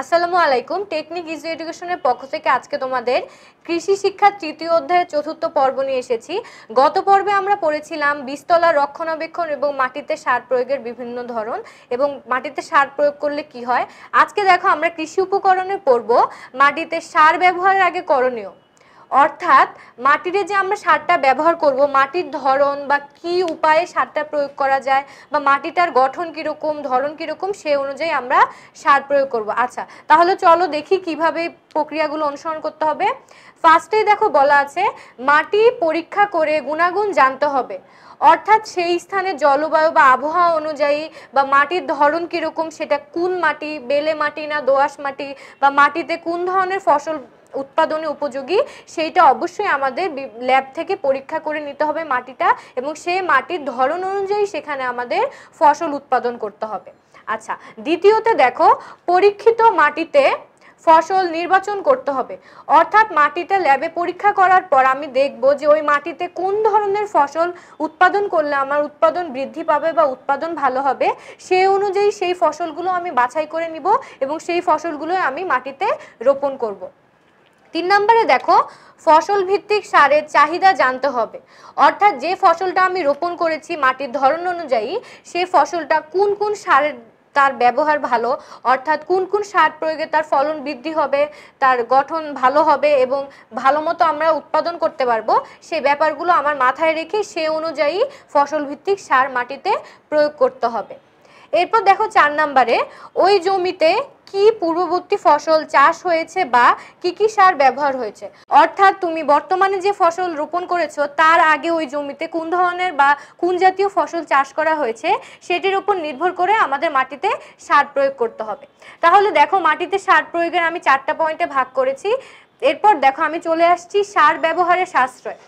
আসসালামু আলাইকুম। Technique easy এডুকেশনের পক্ষ থেকে আজকে তোমাদের কৃষি শিক্ষার তৃতীয় অধ্যায়ের চতুর্থ পর্ব নিয়ে এসেছি। গত পর্বে আমরা পড়েছিলাম বীজতলা রক্ষণাবেক্ষণ এবং মাটিতে সার প্রয়োগের বিভিন্ন ধরন এবং মাটিতে সার প্রয়োগ করলে কি হয়। আজকে দেখো আমরা কৃষি উপকরণে পড়ব মাটিতে সার ব্যবহারের আগে করণীয়। অর্থাৎ মাটিতে যে আমরা সারটা ব্যবহার করব, মাটির ধরন বা কি উপায়ে সারটা প্রয়োগ করা যায় বা মাটিটার গঠন কীরকম, ধরন কীরকম, সে অনুযায়ী আমরা সার প্রয়োগ করব। আচ্ছা তাহলে চলো দেখি কীভাবে প্রক্রিয়াগুলো অনুসরণ করতে হবে। ফার্স্টেই দেখো বলা আছে, মাটি পরীক্ষা করে গুণাগুণ জানতে হবে। অর্থাৎ সেই স্থানে জলবায়ু বা আবহাওয়া অনুযায়ী বা মাটির ধরন কীরকম, সেটা কোন মাটি, বেলে মাটি না দোআঁশ মাটি বা মাটিতে কোন ধরনের ফসল উৎপাদনে উপযোগী, সেইটা অবশ্যই আমাদের ল্যাব থেকে পরীক্ষা করে নিতে হবে মাটিটা এবং সেই মাটির ধরন অনুযায়ী সেখানে আমাদের ফসল উৎপাদন করতে হবে আচ্ছা দ্বিতীয়তে দেখো, পরীক্ষিত মাটিতে ফসল নির্বাচন করতে হবে অর্থাৎ মাটিতে ল্যাবে পরীক্ষা করার পর আমি দেখব যে ওই মাটিতে কোন ধরনের ফসল উৎপাদন করলে আমার উৎপাদন বৃদ্ধি পাবে বা উৎপাদন ভালো হবে সেই অনুযায়ী সেই ফসলগুলো আমি বাছাই করে নিব এবং সেই ফসলগুলো আমি মাটিতে রোপণ করব। তিন নম্বরে দেখো ফসল ভিত্তিক সারের চাহিদা জানতে হবে। অর্থাৎ যে ফসলটা আমি রোপণ করেছি মাটির ধরন অনুযায়ী, সে ফসলটা কোন কোন সারের তার ব্যবহার ভালো, অর্থাৎ কোন কোন সার প্রয়োগে তার ফলন বৃদ্ধি হবে, তার গঠন ভালো হবে এবং ভালো মতো আমরা উৎপাদন করতে পারব সেই ব্যাপারগুলো আমার মাথায় রেখে সে অনুযায়ী ফসল ভিত্তিক সার মাটিতে প্রয়োগ করতে হবে। এরপর দেখো চার নাম্বারে, ওই জমিতে কি পূর্ববর্তী ফসল চাষ হয়েছে বা কি কি সার ব্যবহার হয়েছে? অর্থাৎ তুমি বর্তমানে যে ফসল রোপণ করেছ, তার আগে ওই জমিতে কোন ধরনের বা কোন জাতীয় ফসল চাষ করা হয়েছে, সেটির উপর নির্ভর করে আমাদের মাটিতে সার প্রয়োগ করতে হবে। তাহলে দেখো মাটিতে সার প্রয়োগের আমি চারটা পয়েন্টে ভাগ করেছি। এরপর দেখো আমি চলে আসছি সার ব্যবহারের সাশ্রয়।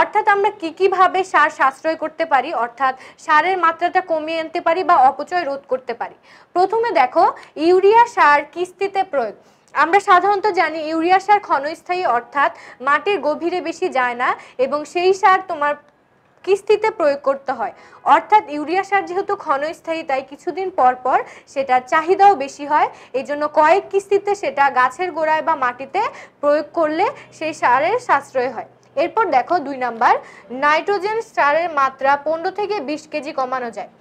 অর্থাৎ আমরা কি কীভাবে সার সাশ্রয় করতে পারি, অর্থাৎ সারের মাত্রাটা কমিয়ে আনতে পারি বা অপচয় রোধ করতে পারি? প্রথমে দেখো, ইউরিয়া সার কিস্তিতে প্রয়োগ। আমরা সাধারণত জানি ইউরিয়া সার ক্ষণস্থায়ী, অর্থাৎ মাটির গভীরে বেশি যায় না এবং সেই সার তোমার কিস্তিতে প্রয়োগ করতে হয়। অর্থাৎ ইউরিয়া সার যেহেতু ক্ষণস্থায়ী, তাই কিছুদিন পর পর সেটার চাহিদাও বেশি হয়। এই জন্য কয়েক কিস্তিতে সেটা গাছের গোড়ায় বা মাটিতে প্রয়োগ করলে সেই সারের সাশ্রয় হয়। এরপর দেখো দুই নাম্বার, নাইট্রোজেন সারের মাত্রা পনেরো থেকে বিশ কেজি কমানো যায়।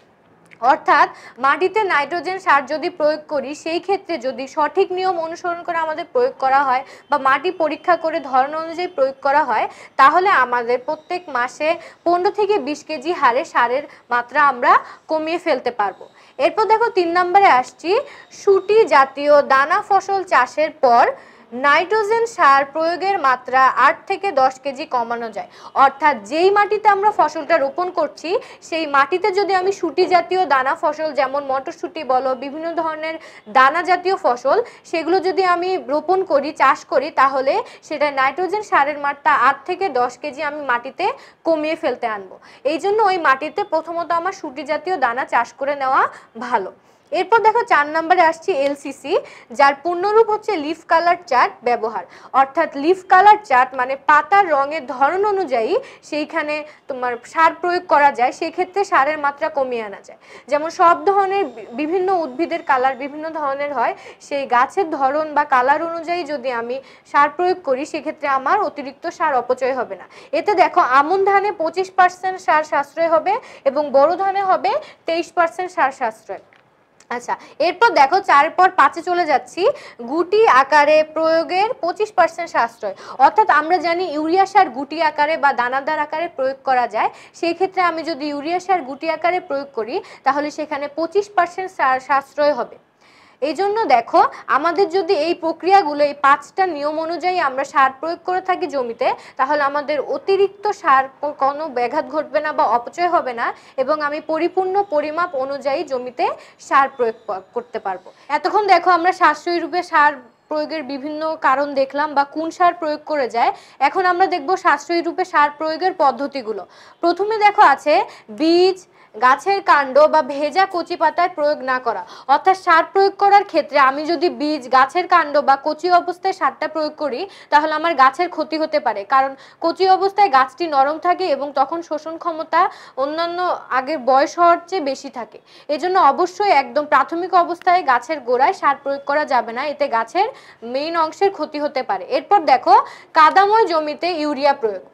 অর্থাৎ মাটিতে নাইট্রোজেন সার যদি প্রয়োগ করি, সেই ক্ষেত্রে যদি সঠিক নিয়ম অনুসরণ করে আমাদের প্রয়োগ করা হয় বা মাটি পরীক্ষা করে ধরন অনুযায়ী প্রয়োগ করা হয়, তাহলে আমাদের প্রত্যেক মাসে পনেরো থেকে বিশ কেজি হারে সারের মাত্রা আমরা কমিয়ে ফেলতে পারব। এরপর দেখো তিন নম্বরে আসছি, সুটি জাতীয় দানা ফসল চাষের পর নাইট্রোজেন সার প্রয়োগের মাত্রা আট থেকে দশ কেজি কমানো যায়। অর্থাৎ যেই মাটিতে আমরা ফসলটা রোপণ করছি, সেই মাটিতে যদি আমি সুটি জাতীয় দানা ফসল, যেমন মটরশুঁটি বলো, বিভিন্ন ধরনের দানা জাতীয় ফসল, সেগুলো যদি আমি রোপণ করি, চাষ করি, তাহলে সেটা নাইট্রোজেন সারের মাত্রা আট থেকে দশ কেজি আমি মাটিতে কমিয়ে ফেলতে আনব। এই জন্য ওই মাটিতে প্রথমত আমার সুটি জাতীয় দানা চাষ করে নেওয়া ভালো। এরপর দেখো চার নম্বরে আসছি এলসিসি, যার পূর্ণরূপ হচ্ছে লিফ কালার চার্ট ব্যবহার। অর্থাৎ লিফ কালার চার্ট মানে পাতার রঙের ধরন অনুযায়ী সেইখানে তোমার সার প্রয়োগ করা যায় সেই ক্ষেত্রে সারের মাত্রা কমিয়ে আনা যায়। যেমন সব ধরনের বিভিন্ন উদ্ভিদের কালার বিভিন্ন ধরনের হয়, সেই গাছের ধরন বা কালার অনুযায়ী যদি আমি সার প্রয়োগ করি, সেক্ষেত্রে আমার অতিরিক্ত সার অপচয় হবে না। এতে দেখো আমন ধানে পঁচিশ পার্সেন্ট সার সাশ্রয় হবে এবং বড় ধানে হবে তেইশ পার্সেন্ট সার সাশ্রয়। আচ্ছা এরপর দেখো চার পর পাঁচে চলে যাচ্ছি। গুটি আকারে প্রয়োগের পঁচিশ পার্সেন্ট সাশ্রয়। অর্থাৎ আমরা জানি ইউরিয়া সার গুটি আকারে বা দানাদার আকারে প্রয়োগ করা যায়। সেই ক্ষেত্রে আমি যদি ইউরিয়া সার গুটি আকারে প্রয়োগ করি, তাহলে সেখানে পঁচিশ পার্সেন্ট সাশ্রয় হবে। এই জন্য দেখো, আমাদের যদি এই প্রক্রিয়াগুলো, এই পাঁচটা নিয়ম অনুযায়ী আমরা সার প্রয়োগ করে থাকি জমিতে, তাহলে আমাদের অতিরিক্ত সার কোনো ব্যাঘাত ঘটবে না বা অপচয় হবে না এবং আমি পরিপূর্ণ পরিমাপ অনুযায়ী জমিতে সার প্রয়োগ করতে পারব। এতক্ষণ দেখো আমরা সাশ্রয়ী রূপে সার প্রয়োগের বিভিন্ন কারণ দেখলাম বা কোন সার প্রয়োগ করে যায়। এখন আমরা দেখব সাশ্রয়ী রূপে সার প্রয়োগের পদ্ধতিগুলো। প্রথমে দেখো আছে বীজ গাছের কাণ্ড বা ভেজা কচি পাতায় প্রয়োগ না করা। অর্থাৎ সার প্রয়োগ করার ক্ষেত্রে আমি যদি বীজ, গাছের কাণ্ড বা কচি অবস্থায় সারটা প্রয়োগ করি, তাহলে আমার গাছের ক্ষতি হতে পারে। কারণ কচি অবস্থায় গাছটি নরম থাকে এবং তখন শোষণ ক্ষমতা অন্যান্য আগের বয়স হওয়ার চেয়ে বেশি থাকে। এজন্য অবশ্যই একদম প্রাথমিক অবস্থায় গাছের গোড়ায় সার প্রয়োগ করা যাবে না, এতে গাছের মেইন অংশের ক্ষতি হতে পারে। এরপর দেখো, কাদাময় জমিতে ইউরিয়া প্রয়োগ।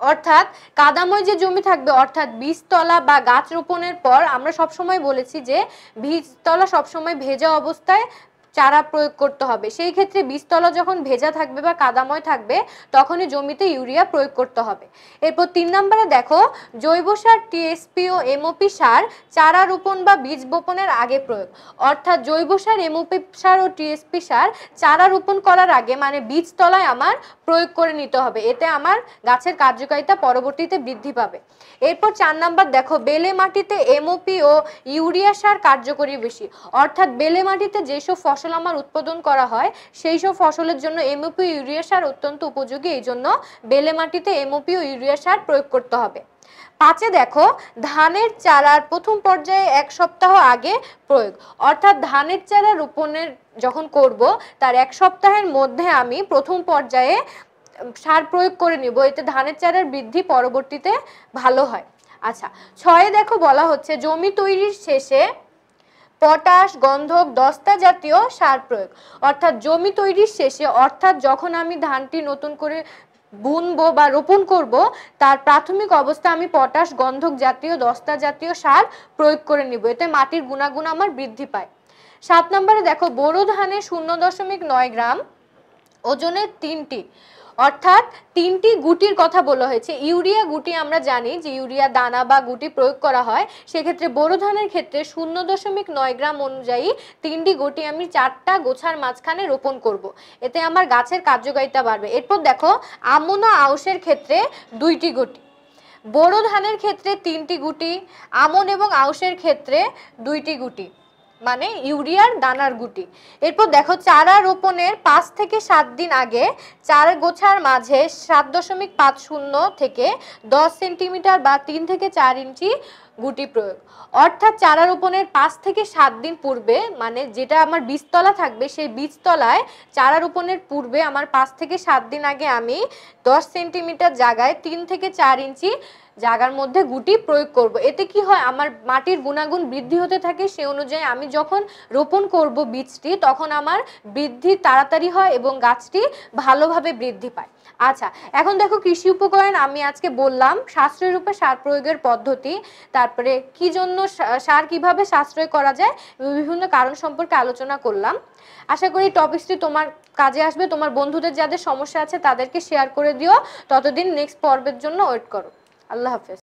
অর্থাৎ কাদাময় যে জমি থাকবে, অর্থাৎ বীজতলা বা গাছ রোপণের পর আমরা সবসময় বলেছি যে বীজতলা সবসময় ভেজা অবস্থায় চারা প্রয়োগ করতে হবে। সেই ক্ষেত্রে বীজতলা যখন ভেজা থাকবে বা কাদাময় থাকবে, তখনই জমিতে ইউরিয়া প্রয়োগ করতে হবে। এরপর তিন নম্বরে দেখো, জৈব সার টিএসপি ও এমওপি সার চারা রোপণ বা বীজ বপনের আগে প্রয়োগ। অর্থাৎ জৈব সার এমওপি সার ও টিএসপি সার চারা রোপণ করার আগে মানে বীজতলায় আমার প্রয়োগ করে নিতে হবে। এতে আমার গাছের কার্যকারিতা পরবর্তীতে বৃদ্ধি পাবে। এরপর চার নাম্বার দেখো, বেলে মাটিতে এমওপি ও ইউরিয়া সার কার্যকরী বেশি। অর্থাৎ বেলে মাটিতে যেসব ফসল আমার উৎপাদন করা হয়, সেই সব ফসলের জন্য এমওপি ইউরিয়া সার অত্যন্ত উপযোগী। এই জন্য বেলে মাটিতে এমওপি ও ইউরিয়া সার প্রয়োগ করতে হবে। পাঁচে দেখো, ধানের চারার প্রথম পর্যায়ে এক সপ্তাহ আগে প্রয়োগ। অর্থাৎ ধানের চারা রোপণের যখন করব, তার এক সপ্তাহের মধ্যে আমি প্রথম পর্যায়ে সার প্রয়োগ করে নিব। এতে ধানের চারার বৃদ্ধি পরবর্তীতে ভালো হয়। আচ্ছা ছয়ে দেখো বলা হচ্ছে, জমি তৈরির শেষে পটাশ, গন্ধক, দস্তা জাতীয় সার প্রয়োগ। অর্থাৎ জমি তৈরির শেষে, অর্থাৎ যখন আমি ধানটি নতুন করে বুনবো বা রোপণ করব, তার প্রাথমিক অবস্থা আমি পটাশ, গন্ধক জাতীয়, দস্তা জাতীয় সার প্রয়োগ করে নিব। এতে মাটির গুণাগুণ আমার বৃদ্ধি পায়। সাত নম্বরে দেখো, বোরো ধানে শূন্য দশমিক নয় গ্রাম ওজনের তিনটি। অর্থাৎ তিনটি গুটির কথা বলা হয়েছে। ইউরিয়া গুটি আমরা জানি যে ইউরিয়া দানা বা গুটি প্রয়োগ করা হয়। সেক্ষেত্রে বোরো ধানের ক্ষেত্রে শূন্য দশমিক নয় গ্রাম অনুযায়ী তিনটি গুটি আমি চারটা গোছার মাঝখানে রোপণ করব। এতে আমার গাছের কার্যকারিতা বাড়বে। এরপর দেখো, আমন আউশের ক্ষেত্রে দুইটি গুটি। বোরো ধানের ক্ষেত্রে তিনটি গুটি, আমন এবং আউশের ক্ষেত্রে দুইটি গুটি। মানে ইউরিয়ার দানার গুটি। এরপর দেখো চারা রোপণের পাঁচ থেকে সাত দিন আগে চার গোছার মাঝে সাত দশমিক পাঁচ শূন্য থেকে দশ সেন্টিমিটার বা তিন থেকে চার ইঞ্চি গুটি প্রয়োগ। অর্থাৎ চারা রোপণের পাঁচ থেকে সাত দিন পূর্বে মানে যেটা আমার বীজতলা থাকবে, সেই বীজতলায় চারা রোপণের পূর্বে আমার পাঁচ থেকে সাত দিন আগে আমি দশ সেন্টিমিটার জায়গায় তিন থেকে চার ইঞ্চি জায়গার মধ্যে গুটি প্রয়োগ করব। এতে কি হয়? আমার মাটির গুণাগুণ বৃদ্ধি হতে থাকে, সে অনুযায়ী আমি যখন রোপণ করব বীজটি, তখন আমার বৃদ্ধি তাড়াতাড়ি হয় এবং গাছটি ভালোভাবে বৃদ্ধি পায়। আচ্ছা এখন দেখো কৃষি উপকরণ আমি আজকে বললাম সাশ্রয় রূপে সার প্রয়োগের পদ্ধতি, তারপরে কি জন্য সার কীভাবে সাশ্রয় করা যায়, বিভিন্ন কারণ সম্পর্কে আলোচনা করলাম। আশা করি টপিকসটি তোমার কাজে আসবে, তোমার বন্ধুদের যাদের সমস্যা আছে তাদেরকে শেয়ার করে দিও। ততদিন নেক্সট পর্বের জন্য ওয়েট করো। আল্লাহ হাফেজ